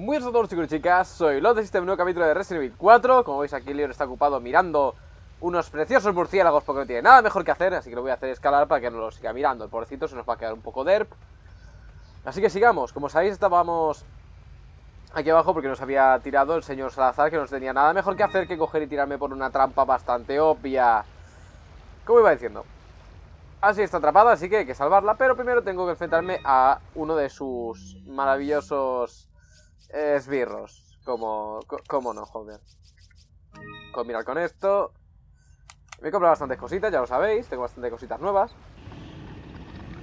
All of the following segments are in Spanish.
Muy buenas a todos chicos y chicas, soy Lot de este nuevo capítulo de Resident Evil 4 Como veis aquí Leon está ocupado mirando unos preciosos murciélagos porque no tiene nada mejor que hacer Así que lo voy a hacer escalar para que no lo siga mirando. El pobrecito se nos va a quedar un poco derp. Así que sigamos, como sabéis estábamos aquí abajo porque nos había tirado el señor Salazar Que no tenía nada mejor que hacer que coger y tirarme por una trampa bastante obvia. Como iba diciendo. Así está atrapada, así que hay que salvarla Pero primero tengo que enfrentarme a uno de sus maravillosos esbirros. Como, como no, joder. Combinar con esto. Me he comprado bastantes cositas, ya lo sabéis. Tengo bastantes cositas nuevas.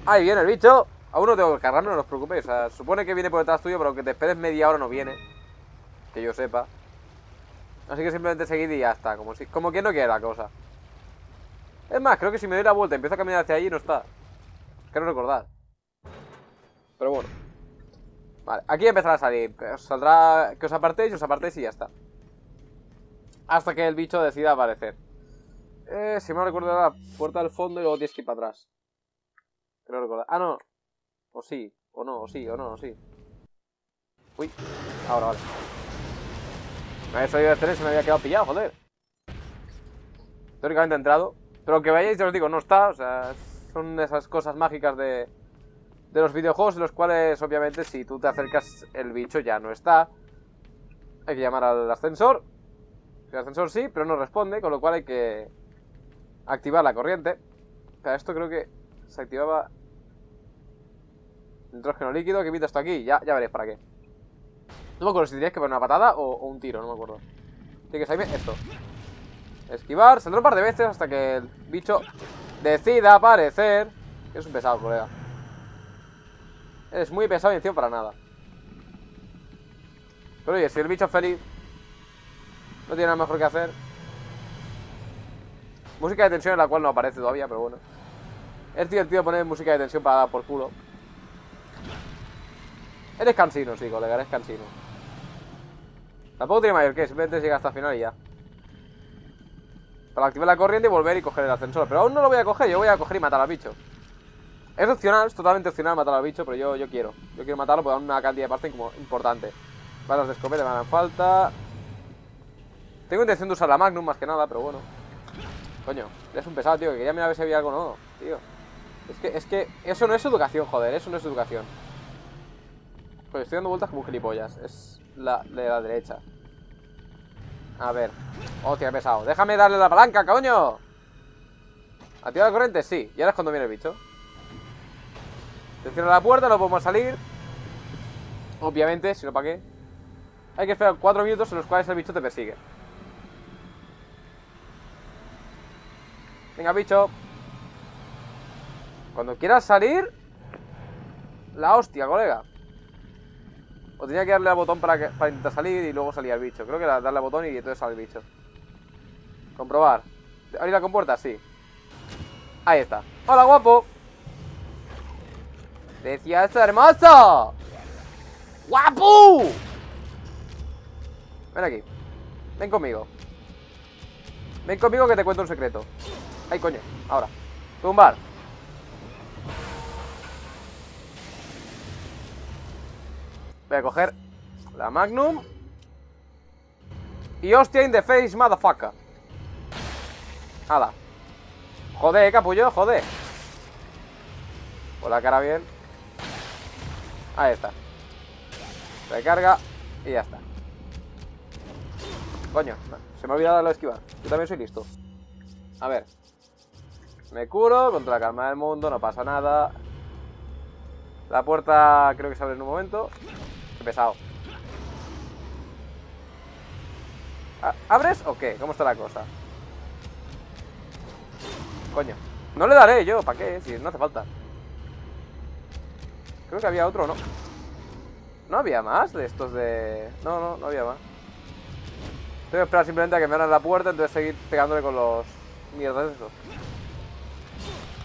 Ahí viene el bicho. Aún no tengo que cargarlo, no os preocupéis. Supone que viene por detrás tuyo, pero aunque te esperes media hora no viene. Que yo sepa. Así que simplemente seguid y ya está. Como, si, como quien no quiere la cosa. Es más, creo que si me doy la vuelta y empiezo a caminar hacia allí no está. Quiero recordar. Pero bueno. Vale, aquí empezará a salir. Saldrá que os apartéis, os apartéis y ya está. Hasta que el bicho decida aparecer. Eh, si me recuerdo la puerta del fondo y luego tienes que ir para atrás. Creo recordar. Ah, no. O sí, o no, o sí, o no, o sí. Uy, ahora, vale. Me había salido de tren y me había quedado pillado, joder. Teóricamente he entrado. Pero que vayáis, ya os digo, no está. O sea, son esas cosas mágicas de, de los videojuegos en los cuales, obviamente, si tú te acercas, el bicho ya no está. Hay que llamar al ascensor. El ascensor sí, pero no responde, con lo cual hay que activar la corriente. Pero esto creo que se activaba... Nitrógeno líquido, que invita esto aquí. Ya, ya veréis para qué. No me acuerdo si dirías que poner una patada o, un tiro, no me acuerdo. Tiene que salirme esto. Esquivar, saldrá un par de veces hasta que el bicho decida aparecer. Es un pesado, colega. Es muy pesado y encima para nada. Pero oye, si el bicho es feliz, no tiene nada mejor que hacer. Música de tensión en la cual no aparece todavía, pero bueno. Es divertido poner música de tensión para dar por culo. Eres cansino, sí, colega, eres cansino. Tampoco tiene mayor que, simplemente llega hasta el final y ya. Para activar la corriente y volver y coger el ascensor. Pero aún no lo voy a coger, yo voy a coger y matar al bicho. Es opcional, es totalmente opcional matar al bicho, pero yo, yo quiero. Yo quiero matarlo porque da una cantidad de parte como importante. Balas de escopeta me dan falta. Tengo intención de usar la Magnum más que nada, pero bueno. Coño, es un pesado, tío, que quería mirar a ver si había algo nuevo, tío. Es que, es que eso no es educación, joder, eso no es educación. Pues estoy dando vueltas como gilipollas. Es la de la derecha. A ver. Hostia, pesado. Déjame darle la palanca, coño. ¿Activa la corriente? Sí. Y ahora es cuando viene el bicho. Cierra la puerta, no podemos salir. Obviamente, si no, ¿para qué? Hay que esperar 4 minutos en los cuales el bicho te persigue. Venga, bicho. Cuando quieras salir... La hostia, colega. O tenía que darle al botón para, que, intentar salir y luego salía el bicho. Creo que era darle al botón y entonces sale el bicho. Comprobar. ¿Abrir la compuerta? Sí. Ahí está. ¡Hola, guapo! Decía esto hermoso. ¡Guapo! Ven aquí. Ven conmigo. Ven conmigo que te cuento un secreto. Ay, coño. Ahora. Tumbar. Voy a coger la Magnum. Y hostia in the face, motherfucker. Nada. Joder, capullo, joder. Por la cara bien. Ahí está. Recarga y ya está. Coño, se me ha olvidado la esquivar. Yo también soy listo. A ver. Me curo contra la calma del mundo, no pasa nada. La puerta creo que se abre en un momento. Qué pesado. ¿Abres o qué? ¿Cómo está la cosa? Coño. No le daré yo, ¿para qué? Si no hace falta. Creo que había otro, ¿no? ¿No había más de estos de...? No, no, no había más. Tengo que esperar simplemente a que me abran la puerta, entonces seguir pegándole con los mierdas esos.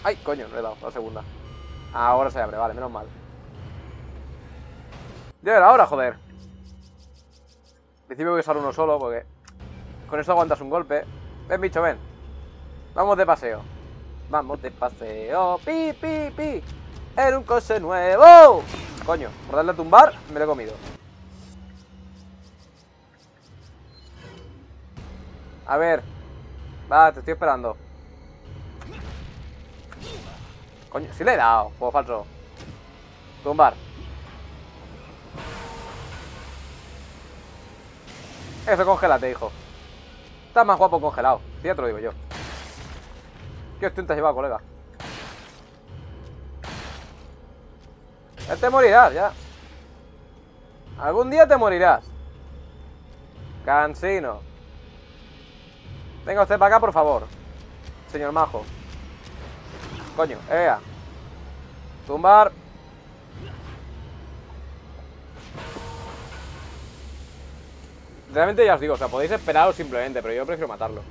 ¡Ay, coño! No he dado la segunda. Ahora se abre, vale, menos mal. Ya era ahora, joder. En principio voy a usar uno solo porque... Con esto aguantas un golpe. Ven, bicho, ven. Vamos de paseo. Vamos de paseo. ¡Pi, pi, pi! en un coche nuevo. Coño, por darle a tumbar, me lo he comido. A ver. Va, te estoy esperando. Coño, sí le he dado. Juego falso. Tumbar. Eso, congélate, hijo. Estás más guapo congelado. Ya te lo digo yo. ¿Qué ostenta has llevado, colega? Ya te morirás, ya. Algún día te morirás. Cansino. Venga usted para acá, por favor. Señor Majo. Coño, ea. Tumbar. Realmente ya os digo, o sea, podéis esperaros simplemente, pero yo prefiero matarlo.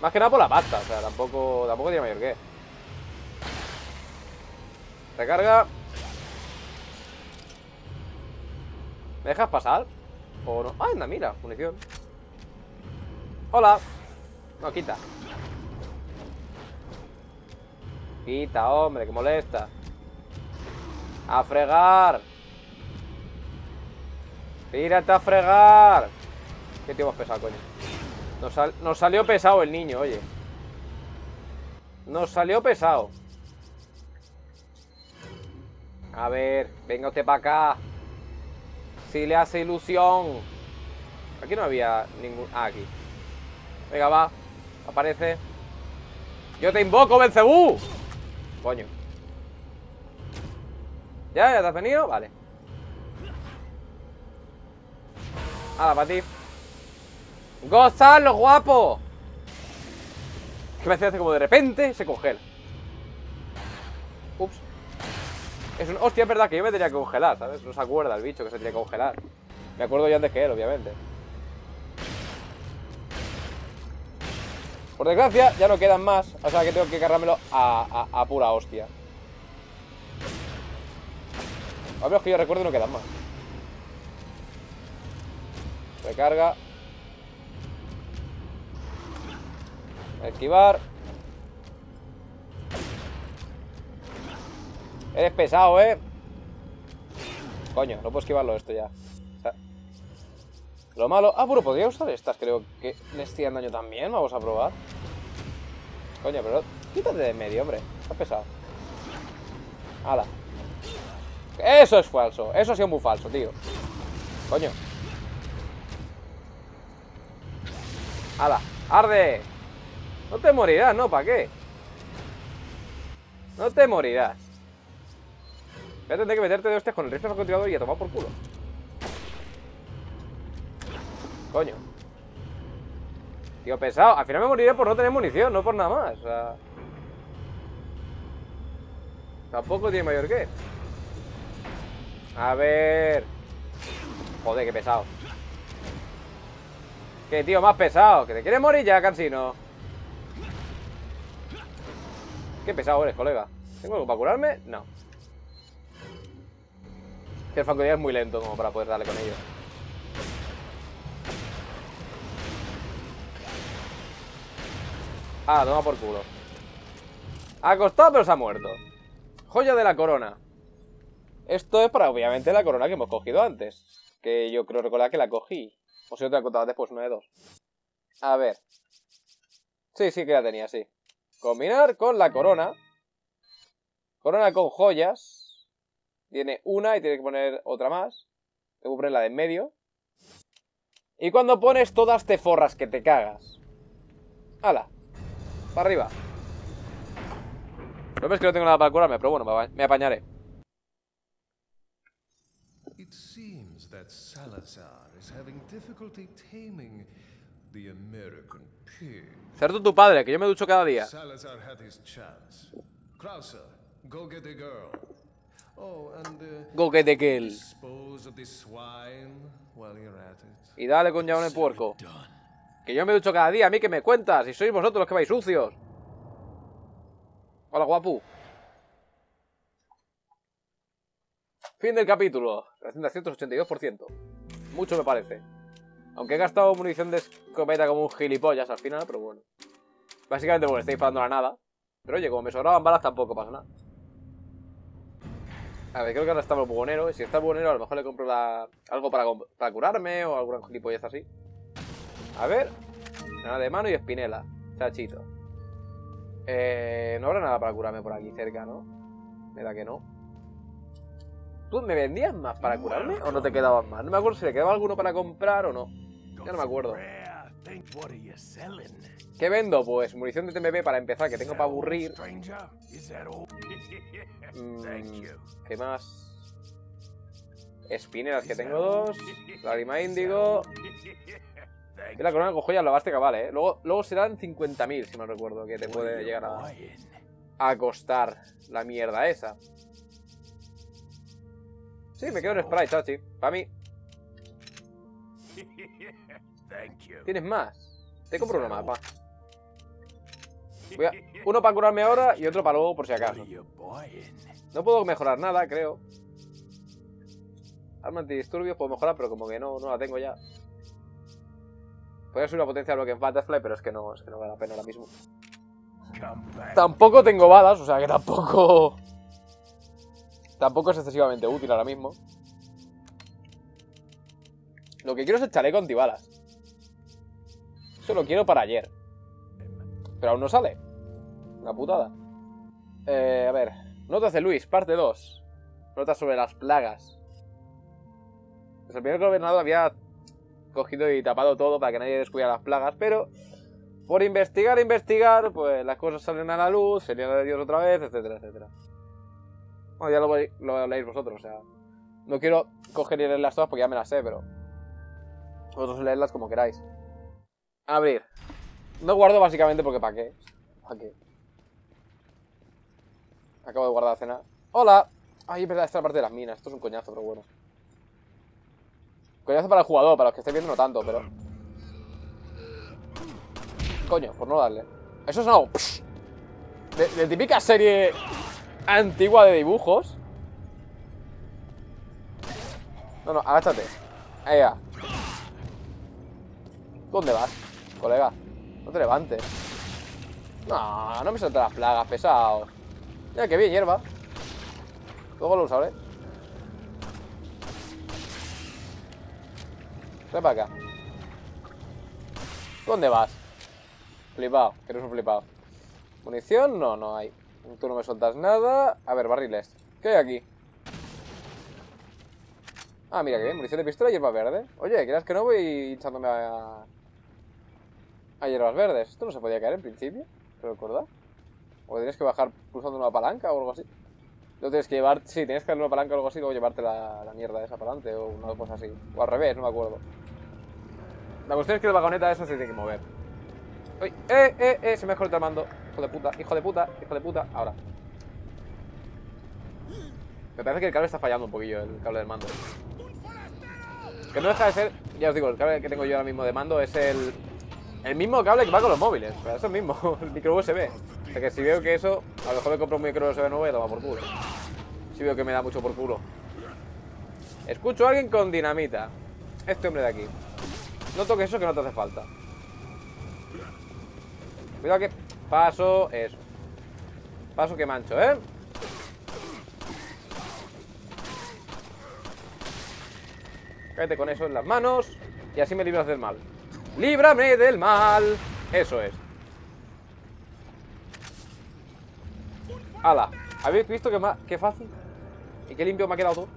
Más que nada por la pasta, o sea, tampoco, tampoco tiene mayor que. Recarga. ¿Me dejas pasar? ¿O no? Ah, anda, mira, munición. Hola. No, quita. Quita, hombre, que molesta. A fregar. Tírate a fregar. Qué tío más pesado, coño. Nos, nos salió pesado el niño, oye. Nos salió pesado. A ver, venga usted para acá. Si le hace ilusión. Aquí no había ningún... Ah, aquí. Venga, va. Aparece. Yo te invoco, Belcebú. Coño. ¿Ya? ¿Ya te has venido? Vale. Hala, para ti. ¡Gozalo, guapo! Que me hace como de repente se congela. Es un... Hostia, es verdad que yo me tenía que congelar, ¿sabes? No se acuerda el bicho que se tenía que congelar. Me acuerdo yo antes que él, obviamente. Por desgracia, ya no quedan más. O sea que tengo que cargármelo a, a, pura hostia. A menos que yo recuerdo no quedan más. Recarga. Esquivar. Eres pesado, ¿eh? Coño, no puedo esquivarlo esto ya. lo malo... Ah, pero podría usar estas, creo que les hacían daño también. Vamos a probar. Coño, pero... Quítate de medio, hombre. Está pesado. Hala. Eso es falso. Eso ha sido muy falso, tío. Coño. ¡Hala! ¡Arde! No te morirás, ¿no? ¿Para qué? No te morirás. Voy a tener que meterte de hostias con el rifle continuador y a tomar por culo. Coño. Tío, pesado. Al final me moriré por no tener munición, no por nada más. O sea... Tampoco tiene mayor que. A ver. Joder, qué pesado. Qué tío más pesado. Que te quieres morir ya, cansino. Qué pesado eres, colega. ¿Tengo algo para curarme? No. Que el francotirador es muy lento como para poder darle con ello. Ah, toma por culo. Ha Acostado, pero se ha muerto. Joya de la corona. Esto es para, obviamente, la corona que hemos cogido antes. Que yo creo recordar que la cogí. O si no te la contaba después, una de dos. A ver. Sí, sí que la tenía, sí. Combinar con la corona. Corona con joyas. Tiene una y tiene que poner otra más. Tengo que poner la de en medio. Y cuando pones todas te forras que te cagas. ¡Hala! Para arriba. No ves que no tengo nada para curarme, pero bueno, me apañaré. Cerdo tu padre, que yo me ducho cada día. Oh, uh, go get the girl. Y dale con ya el puerco. Que yo me ducho cada día, a mí que me cuentas, y sois vosotros los que vais sucios. Hola, guapu. Fin del capítulo. Relación de 182%. Mucho me parece. Aunque he gastado munición de escopeta como un gilipollas al final, pero bueno. Básicamente porque estoy disparando a nada. Pero oye, como me sobraban balas tampoco pasa nada. A ver, creo que ahora está el bugonero. Y si está el bugonero, a lo mejor le compro algo para, para curarme o alguna gilipollas así. A ver. Nada de mano y espinela. Chachito. Eh, no habrá nada para curarme por aquí cerca, ¿no? Me da que no. ¿Tú me vendías más para curarme o no te quedaban más? No me acuerdo si le quedaba alguno para comprar o no. Ya no me acuerdo. ¿Qué vendo? Pues munición de TMP para empezar, que tengo para aburrir. Mm, ¿Qué más? Spinners, que tengo dos. Lágrima índigo. Y la corona con joyas la baste cabal, ¿eh? Luego, luego serán 50.000, si no recuerdo, que te puede llegar a, a costar la mierda esa. Sí, me quedo en Sprite, chachi. Para mí. ¿Tienes más? Te compro uno más, va. Uno para curarme ahora y otro para luego, por si acaso. No puedo mejorar nada, creo. Arma antidisturbios puedo mejorar, pero como que no, no la tengo ya. Podría subir la potencia de lo que en Butterfly, pero es que no, es que no vale la pena ahora mismo. Tampoco tengo balas, o sea que tampoco... Tampoco es excesivamente útil ahora mismo. Lo que quiero es el chaleco antibalas. Eso lo quiero para ayer. Pero aún no sale. Una putada. Eh, a ver. Notas de Luis, parte 2. Notas sobre las plagas. Pues el primer gobernador había cogido y tapado todo para que nadie descubriera las plagas, pero por investigar, investigar, pues las cosas salen a la luz, sería de Dios otra vez, etcétera, etcétera. Bueno, ya lo, lo leéis vosotros, o sea. No quiero coger y leerlas todas porque ya me las sé, pero. Vosotros leerlas como queráis. Abrir. No guardo básicamente porque ¿para qué? ¿Para qué? Acabo de guardar la cena. ¡Hola! Ay, es verdad, esta es la parte de las minas. Esto es un coñazo, pero bueno. Coñazo para el jugador, para los que estéis viendo no tanto, pero... Coño, por no darle. Eso es algo... De, de típica serie antigua de dibujos. No, no, agáchate. Ahí va. ¿Dónde vas, colega? No te levantes. No, no me salta las plagas, pesado. Mira que bien, hierba. Luego lo usaré. Ven para acá. ¿Dónde vas? Flipado, que eres un flipado. ¿Munición? No, no hay. Tú no me sueltas nada. A ver, barriles. ¿Qué hay aquí? Ah, mira que bien. Munición de pistola y hierba verde. Oye, ¿crees que no voy echándome a... hierbas verdes? Esto no se podía caer en principio. ¿Te recuerdas? O tienes que bajar pulsando una palanca o algo así. No tienes que llevar... Sí, tienes que darle una palanca o algo así luego llevarte la, la mierda esa para adelante o una cosa así. O al revés, no me acuerdo. La cuestión es que el vagoneta eso se tiene que mover. ¡Uy! ¡Eh, eh, eh! Se me ha el mando. Hijo de puta, hijo de puta, hijo de puta. Ahora. Me parece que el cable está fallando un poquillo, el cable del mando. Que no deja de ser, ya os digo, el cable que tengo yo ahora mismo de mando es el, el mismo cable que va con los móviles. es el mismo, el micro USB. O sea que si veo que eso, a lo mejor me compro un micro USB nuevo y toma por culo. Si veo que me da mucho por culo. Escucho a alguien con dinamita. Este hombre de aquí. No toques eso que no te hace falta. Cuidado que... Paso, eso. Paso que mancho, ¿eh? Cállate con eso en las manos y así me libras del mal. ¡Líbrame del mal! Eso es. ¡Hala! ¿Habéis visto qué, fácil? ¿Y qué limpio me ha quedado todo?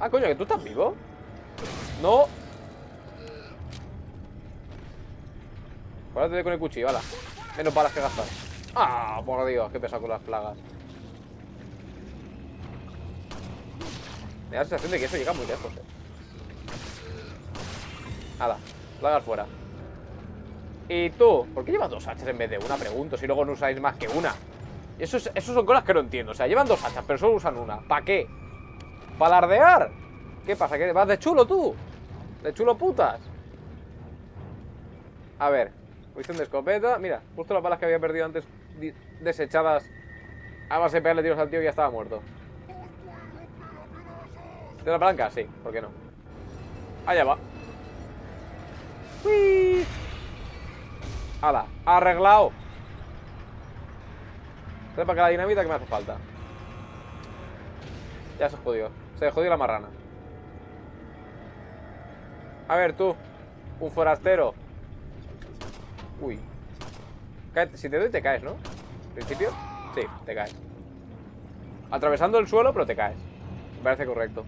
Ah, coño, que tú estás vivo. No. Párate con el cuchillo, hala. Menos balas que gastar. ¡Ah! Por Dios, qué pesado con las plagas. Me da la sensación de que eso llega muy lejos, eh. Nada, plagas fuera. ¿Y tú? ¿Por qué llevas dos hachas en vez de una? Pregunto, si luego no usáis más que una. Eso, eso son cosas que no entiendo. O sea, llevan dos hachas, pero solo usan una. ¿Para qué? ¿Para? ¿Qué pasa? ¿Que vas de chulo tú? ¿De chulo putas? A ver, Munición de escopeta. Mira, justo las balas que había perdido antes desechadas a base de pegarle tiros al tío y ya estaba muerto. ¿De la palanca? Sí, ¿por qué no? Allá va. ¡Uy! ¡Hala! ¡Arreglado! Sepa que la dinamita que me hace falta. Ya se jodió. Se jodió la marrana. A ver, tú. Un forastero. Uy. Si te doy, te caes, ¿no? ¿En principio? Sí, te caes. Atravesando el suelo, pero te caes. Me parece correcto.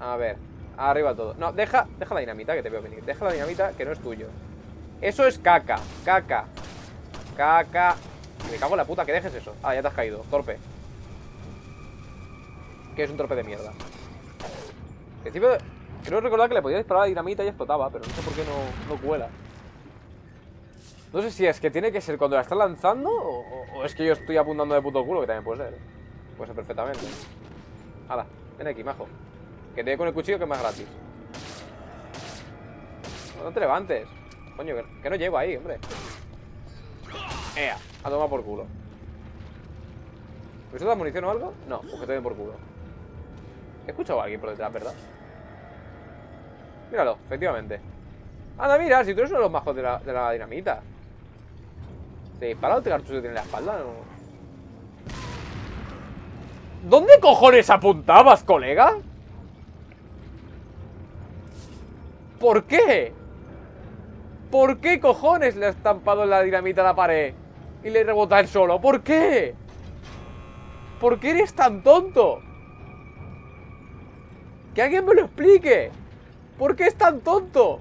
A ver. Arriba todo. No, deja, deja la dinamita que te veo venir. Deja la dinamita que no es tuyo. Eso es caca. Caca. Caca. Me cago en la puta que dejes eso. Ah, ya te has caído. Torpe. Que es un torpe de mierda. En principio, creo recordar que le podía disparar la dinamita y explotaba, pero no sé por qué no, no cuela. No sé si es que tiene que ser cuando la está lanzando o, es que yo estoy apuntando de puto culo, que también puede ser. Puede ser perfectamente. Hala, ven aquí, majo. Que te dé con el cuchillo que es más gratis. No te levantes. Coño, que, no llego ahí, hombre. Ea, a tomar por culo. ¿Me da munición o algo? No, porque te den por culo. He escuchado a alguien por detrás, ¿verdad? Míralo, efectivamente. Anda, mira, si tú eres uno de los majos de la, de la dinamita. ¿Te dispara el cartucho que tiene en la espalda? ¿Dónde cojones apuntabas, colega? ¿Por qué? ¿Por qué cojones le ha estampado la dinamita a la pared? Y le rebota el solo. ¿Por qué? ¿Por qué eres tan tonto? Que alguien me lo explique. ¿Por qué es tan tonto?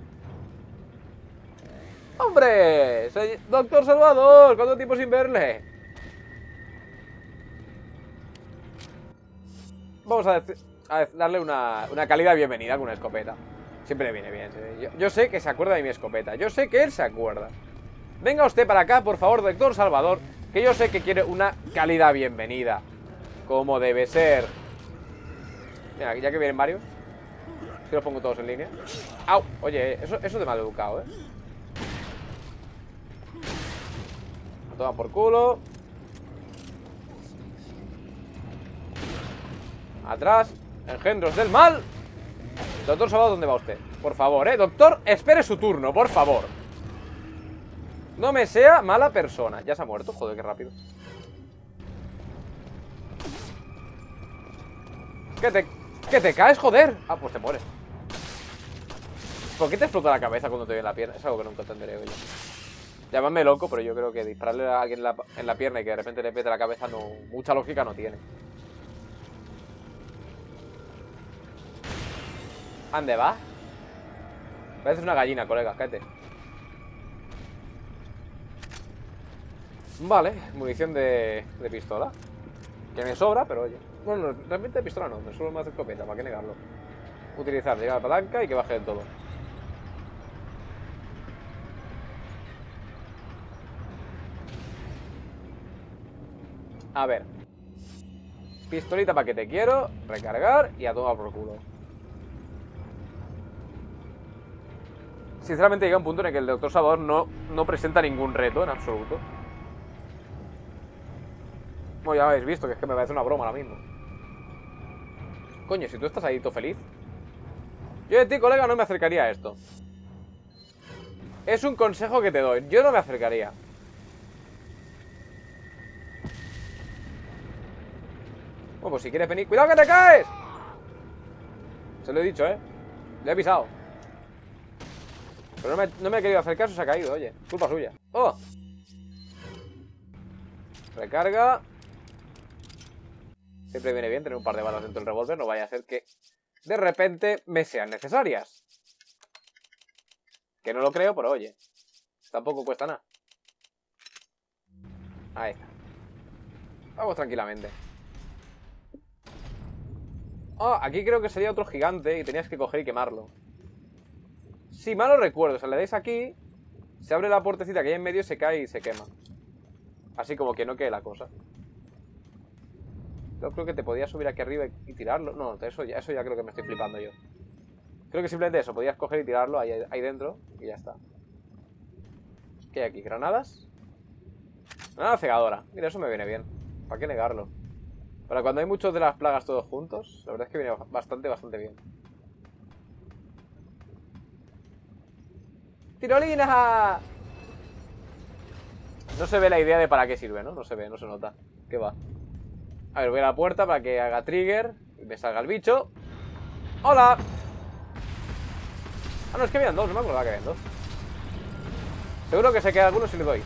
¡Hombre! Doctor Salvador. ¿Cuánto tiempo sin verle? Vamos a, darle una, una cálida bienvenida con una escopeta. Siempre viene bien. Yo, sé que se acuerda de mi escopeta. Yo sé que él se acuerda. Venga usted para acá, por favor, doctor Salvador. Que yo sé que quiere una cálida bienvenida. Como debe ser. Mira, ya que vienen varios. Si los pongo todos en línea. ¡Au! Oye, eso, eso es de mal educado, ¿eh? toma por culo. Atrás. Engendros del mal. Doctor Salvador, ¿dónde va usted? Por favor, ¿eh? Doctor, espere su turno, por favor. No me sea mala persona. Ya se ha muerto, joder, qué rápido. ¿Qué te, ¿Qué te caes, joder? Ah, pues te mueres. ¿Por qué te explota la cabeza cuando te ve en la pierna? Es algo que nunca entenderé, oye. Llámame loco, pero yo creo que dispararle a alguien en la, pierna y que de repente le pete la cabeza no mucha lógica no tiene. ¿Dónde va? Parece una gallina, colega, cállate. Vale, munición de, pistola. Que me sobra, pero oye. Bueno, realmente de pistola no, me suelo más escopeta, ¿para qué negarlo? Utilizar, llegar la palanca y que baje del todo. A ver. Pistolita para que te quiero. Recargar y a tomar por culo. Sinceramente llega un punto en el que el Doctor Salvador no, no presenta ningún reto en absoluto. Como ya habéis visto, que es que me parece una broma ahora mismo. Coño, si tú estás ahí todo feliz. Yo de ti, colega, no me acercaría a esto. Es un consejo que te doy. Yo no me acercaría. Bueno, pues si quieres venir... ¡Cuidado que te caes! Se lo he dicho, ¿eh? Le he pisado. Pero no me, no me ha querido hacer caso, se ha caído, oye. Culpa suya. ¡Oh! Recarga. Siempre viene bien tener un par de balas dentro del revólver. No vaya a ser que de repente me sean necesarias. Que no lo creo, pero oye. Tampoco cuesta nada. Ahí está. Vamos tranquilamente. Ah, aquí creo que sería otro gigante y tenías que coger y quemarlo. Si mal lo recuerdo, o sea, le dais aquí, se abre la puertecita que hay en medio, se cae y se quema. Así como que no quede la cosa. Yo creo que te podías subir aquí arriba y tirarlo. No, eso ya, eso ya creo que me estoy flipando yo. Creo que simplemente eso, podías coger y tirarlo ahí, ahí dentro y ya está. ¿Qué hay aquí? ¿Granadas? Granada cegadora. Mira, eso me viene bien. ¿Para qué negarlo? Para cuando hay muchos de las plagas todos juntos, la verdad es que viene bastante, bastante bien. ¡Tirolina! No se ve la idea de para qué sirve, ¿no? No se ve, no se nota. ¿Qué va? A ver, voy a la puerta para que haga trigger y me salga el bicho. ¡Hola! Ah, no, es que habían dos, no me acordaba que habían dos. Seguro que se queda alguno si le doy.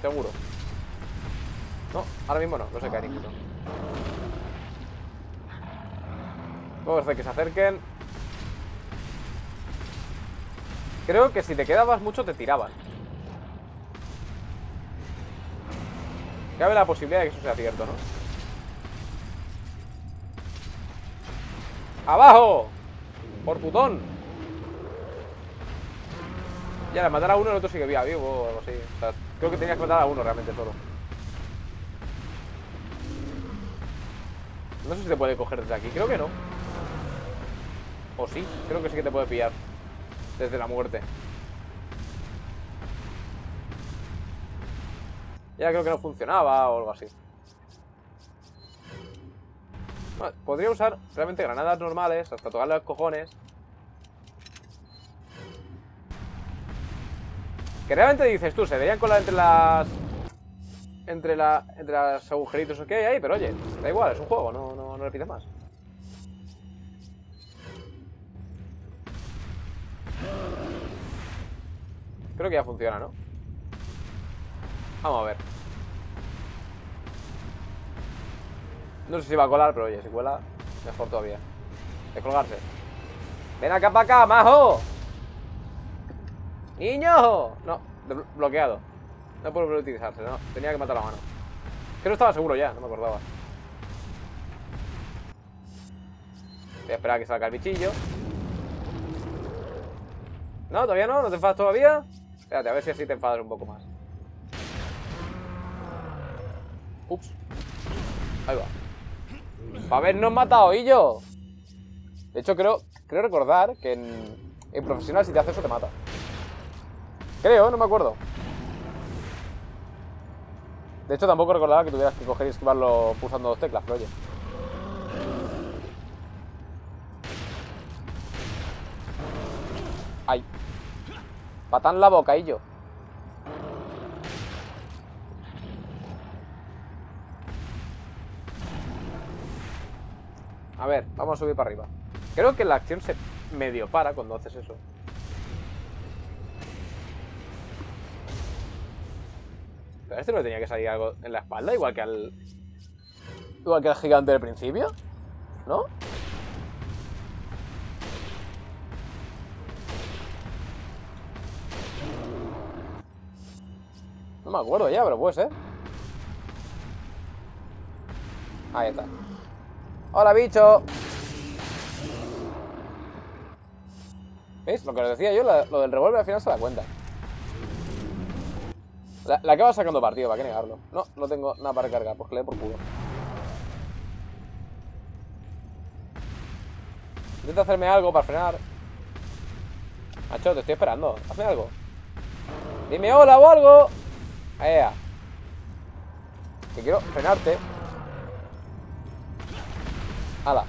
Seguro. No, ahora mismo no, no se cae ninguno. Vamos a hacer que se acerquen. Creo que si te quedabas mucho te tiraban. Cabe la posibilidad de que eso sea cierto, ¿no? ¡Abajo! ¡Por putón! Ya, de matar a uno, el otro sigue vivo o algo así. Creo que tenías que matar a uno realmente solo. No sé si te puede coger desde aquí, creo que no. O sí, creo que sí que te puede pillar. Desde la muerte. Ya creo que no funcionaba o algo así. podría usar realmente granadas normales hasta tocarle los cojones. Que realmente dices tú, se verían colar entre las... Entre, la, entre los agujeritos que hay ahí, pero oye, da igual, es un juego, no, no, no le pides más. Creo que ya funciona, ¿no? Vamos a ver. No sé si va a colar, pero oye, si cuela, mejor todavía. De colgarse. Ven acá para acá, majo. Niño. No, bloqueado. No puedo utilizarse, no. Tenía que matar la mano. Que no estaba seguro ya, no me acordaba. Voy a esperar a que salga el bichillo. No, todavía no, no te enfadas todavía. Espérate, a ver si así te enfadas un poco más. Ups. Ahí va. Para habernos matado, y yo. De hecho, creo, creo recordar que en, en profesional si te hace eso te mata. Creo, no me acuerdo. De hecho, tampoco recordaba que tuvieras que coger y esquivarlo pulsando dos teclas, pero oye. Ay. Patán la boca, y yo. A ver, vamos a subir para arriba. Creo que la acción se medio para cuando haces eso. Pero este no tenía que salir algo en la espalda, igual que al. Igual que al gigante del principio. ¿No? No me acuerdo ya, pero puede ser. Ahí está. ¡Hola, bicho! ¿Veis? Lo que os decía yo, lo del revólver al final se da cuenta. La, la acaba sacando partido, ¿para qué negarlo? No, no tengo nada para recargar, pues que le por culo. Intenta hacerme algo para frenar. Macho, te estoy esperando. Hazme algo. Dime hola o algo. Ea. Que quiero frenarte. Hala.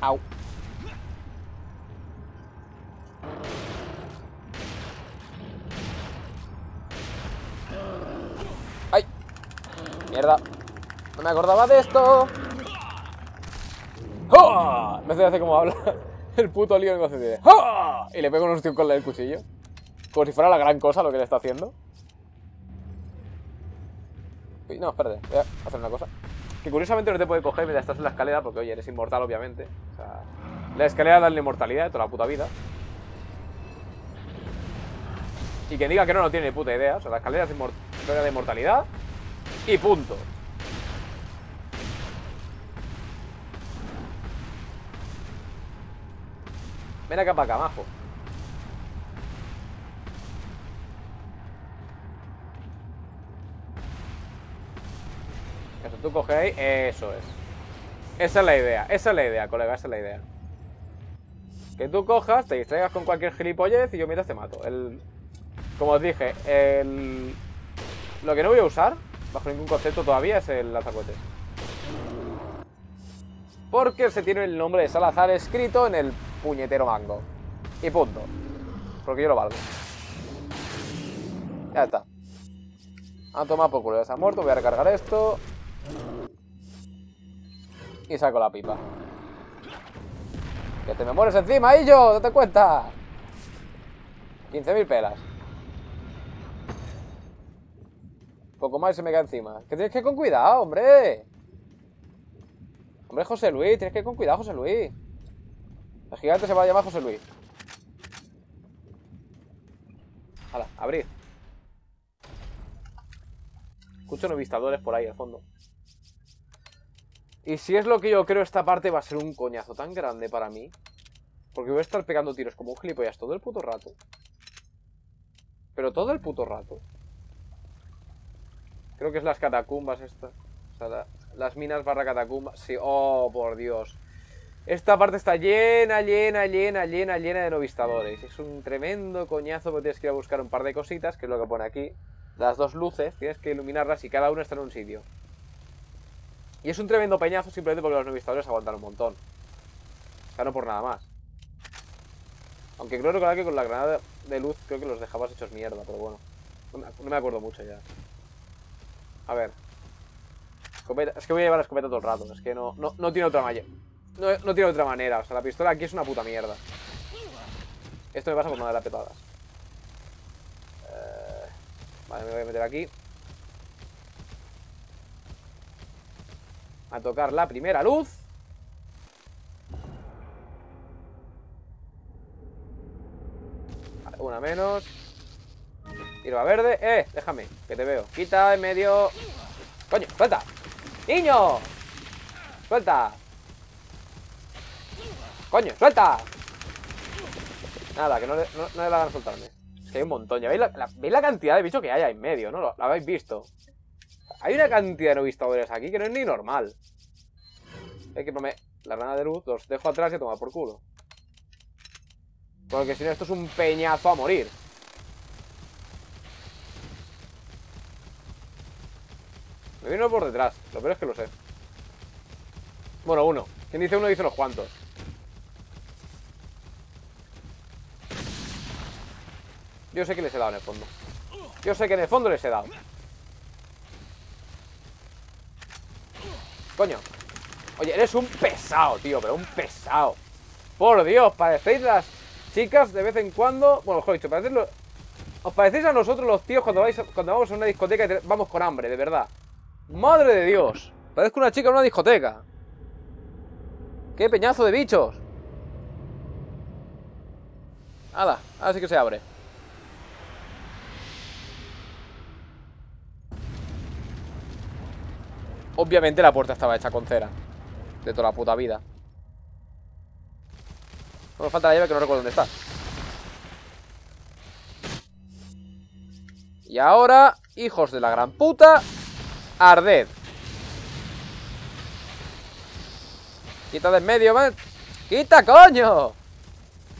Au. ¡Ay! Mierda. No me acordaba de esto. ¡Oh! Me hace como habla el puto lío en el ¡Oh! Y le pego un con el cuchillo. Como si fuera la gran cosa lo que le está haciendo. no, espérate. Voy a hacer una cosa. Que curiosamente no te puede coger mientras estás en la escalera, porque oye, eres inmortal, obviamente. O sea, la escalera da la inmortalidad de toda la puta vida. Y que diga que no, no tiene ni puta idea. O sea, la escalera es inmortalidad. Y punto. Ven acá para acá, majo. Eso, tú ahí, eso es. Esa es la idea, esa es la idea, colega, esa es la idea. Que tú cojas, te distraigas con cualquier gilipollez y yo mientras te mato. El, como os dije, el, lo que no voy a usar, bajo ningún concepto todavía, es el lanzacohetes. Porque se tiene el nombre de Salazar escrito en el puñetero mango. Y punto. Porque yo lo valgo. Ya está. A tomar por culo, ya se ha muerto. Voy a recargar esto. Y saco la pipa. Que te me mueres encima, yo, date cuenta. 15.000 pelas. Poco más y se me cae encima. Que tienes que ir con cuidado, hombre. Hombre, José Luis, tienes que ir con cuidado, José Luis. El gigante se va a llamar José Luis. Hala, abrir. Escucho unos vistadores por ahí al fondo. Y si es lo que yo creo, esta parte va a ser un coñazo tan grande para mí. Porque voy a estar pegando tiros como un gilipollas todo el puto rato. Pero todo el puto rato. Creo que es las catacumbas estas. O sea, las minas barra catacumbas. Sí, oh, por Dios. Esta parte está llena, llena, llena, llena, llena de novistadores. Es un tremendo coñazo porque tienes que ir a buscar un par de cositas, que es lo que pone aquí. Las dos luces, tienes que iluminarlas y cada una está en un sitio. Y es un tremendo peñazo simplemente porque los novistadores aguantan un montón. O sea, no por nada más. Aunque creo recordar que con la granada de luz creo que los dejabas hechos mierda, pero bueno. No me acuerdo mucho ya. A ver. Es que voy a llevar la escopeta todo el rato. Es que no, no, tiene otra manera. No, tiene otra manera. O sea, la pistola aquí es una puta mierda. Esto me pasa por no dar petadas. Eh, vale, me voy a meter aquí. A tocar la primera luz. una menos. Hierba verde. ¡Eh! Déjame, que te veo. Quita en medio. ¡Coño! ¡Suelta! ¡Niño! ¡Suelta! ¡Coño! ¡Suelta! Nada, que no le, no, le hagan soltarme. Que hay un montón. ¿Ya veis la, ¿veis la cantidad de bichos que hay ahí en medio, no? ¿Lo, habéis visto? Hay una cantidad de no vistadores aquí que no es ni normal. Hay que poner la rana de luz, los dejo atrás y a tomar por culo. Porque si no, esto es un peñazo a morir. Me vino por detrás. Lo peor es que lo sé. Bueno, uno. Quien dice uno dice los cuantos. Yo sé que les he dado en el fondo. Yo sé que en el fondo les he dado. Coño. Oye, eres un pesado, tío, pero un pesado. Por Dios, parecéis las chicas de vez en cuando. Bueno, mejor dicho, parecéis. Os parecéis a nosotros los tíos cuando, vais cuando vamos a una discoteca y vamos con hambre, de verdad. ¡Madre de Dios! Parezco una chica en una discoteca. ¡Qué peñazo de bichos! Nada, ahora sí que se abre. Obviamente la puerta estaba hecha con cera. De toda la puta vida. Solo falta la llave que no recuerdo dónde está. Y ahora, hijos de la gran puta, Arded. Quita de en medio, man. ¡Quita, coño!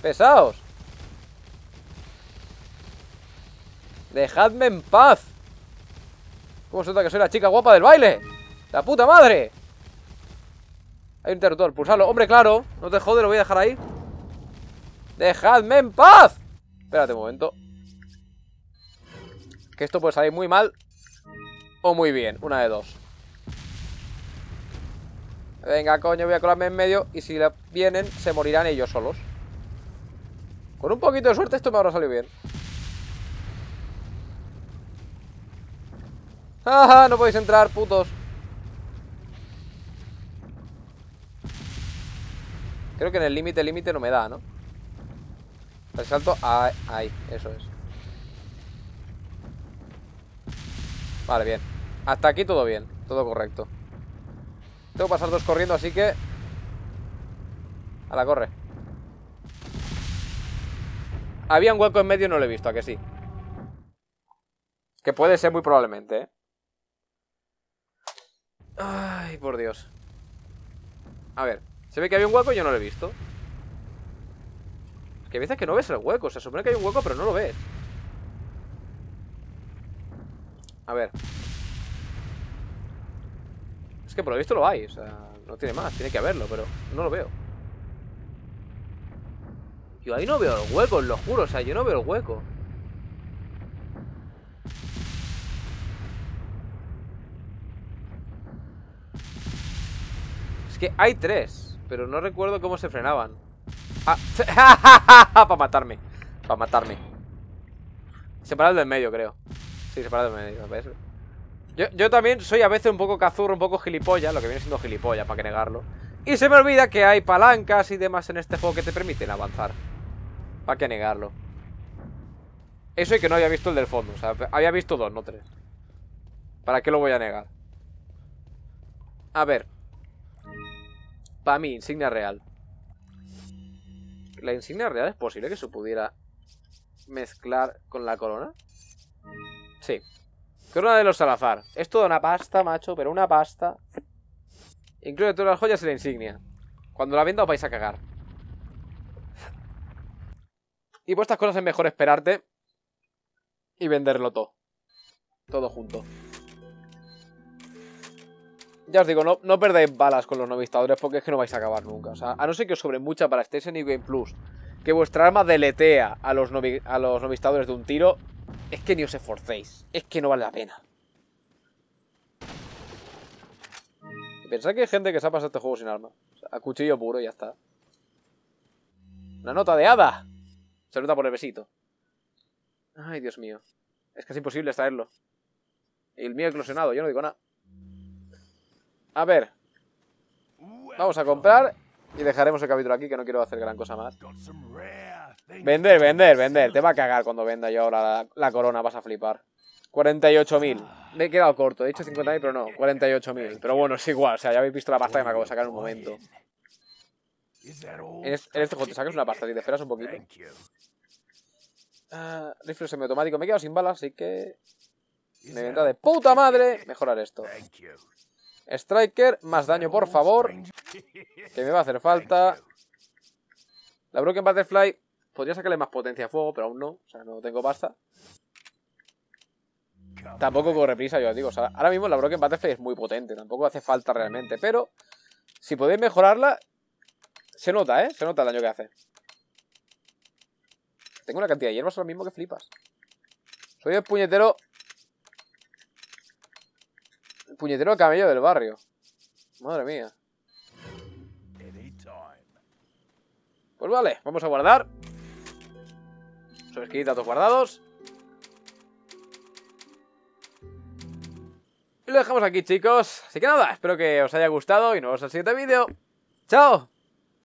Pesaos. Dejadme en paz. ¿Cómo se que soy la chica guapa del baile? ¡La puta madre! Hay un interruptor, pulsarlo. Hombre, claro. No te jode, lo voy a dejar ahí. ¡Dejadme en paz! Espérate un momento. Que esto puede salir muy mal o muy bien, una de dos. Venga, coño, voy a colarme en medio y si vienen, se morirán ellos solos. Con un poquito de suerte esto me habrá salido bien. ¡Ja, No podéis entrar, putos. Creo que en el límite, límite no me da, ¿no? El salto... ahí, eso es. Vale, bien. Hasta aquí todo bien, todo correcto. Tengo que pasar dos corriendo, así que... A la corre. Había un hueco en medio y no lo he visto, ¿a que sí? Que puede ser muy probablemente, ¿eh? Ay, por Dios. A ver, se ve que había un hueco y yo no lo he visto. Es que a veces que no ves el hueco. Se supone que hay un hueco, pero no lo ves. A ver. Es que por lo visto lo hay, o sea, no tiene más, tiene que haberlo, pero no lo veo. Yo ahí no veo el hueco, lo juro, o sea, yo no veo el hueco. Es que hay tres, pero no recuerdo cómo se frenaban. Ah, para matarme. Para matarme. Separado del medio, creo. Sí, separado del medio, ¿ves? Yo, yo también soy a veces un poco cazurro, un poco gilipollas, lo que viene siendo gilipollas, para que negarlo. Y se me olvida que hay palancas y demás en este juego que te permiten avanzar. ¿Para qué negarlo? Eso y que no había visto el del fondo. O sea, había visto dos, no tres. ¿Para qué lo voy a negar? A ver. Para mí, insignia real. ¿La insignia real es posible que se pudiera mezclar con la corona? Sí. Corona de los Salazar. Es toda una pasta, macho, pero una pasta. Incluye todas las joyas y la insignia. Cuando la venda os vais a cagar. Y por estas cosas es mejor esperarte y venderlo todo. Todo junto. Ya os digo, no, no perdáis balas con los novistadores porque es que no vais a acabar nunca. O sea, a no ser que os sobre mucha para estéis en Game Plus, que vuestra arma deletea a los, a los novistadores de un tiro, es que ni os esforcéis. Es que no vale la pena. Pensad que hay gente que se ha pasado este juego sin arma. O sea, a cuchillo puro y ya está. Una nota de hada. Se nota por el besito. Ay, Dios mío. Es casi imposible extraerlo. El mío eclosionado, yo no digo nada. A ver. Vamos a comprar y dejaremos el capítulo aquí, que no quiero hacer gran cosa más. Vender, vender, vender. Te va a cagar cuando venda yo ahora la, corona, vas a flipar. 48.000. Me he quedado corto, he dicho 50.000, pero no, 48.000. Pero bueno, es igual, o sea, ya habéis visto la pasta que me acabo de sacar en un momento. En este, en este juego te sacas una pasta y te esperas un poquito. Uh, rifle semiautomático. Me he quedado sin balas, así que... Me vendrá de puta madre mejorar esto. Striker, más daño, por favor. Que me va a hacer falta. La Broken Butterfly... Podría sacarle más potencia a fuego, pero aún no. O sea, no tengo pasta. Tampoco corre prisa, yo os digo. O sea, ahora mismo la Broken Butterfly es muy potente. Tampoco hace falta realmente. Pero, si podéis mejorarla... Se nota, ¿eh? Se nota el daño que hace. Tengo una cantidad de hierbas ahora mismo que flipas. Soy el puñetero... Puñetero camello del barrio. Madre mía. Pues vale, vamos a guardar. Son datos guardados. Y lo dejamos aquí, chicos. Así que nada, espero que os haya gustado y nos vemos en el siguiente vídeo. ¡Chao!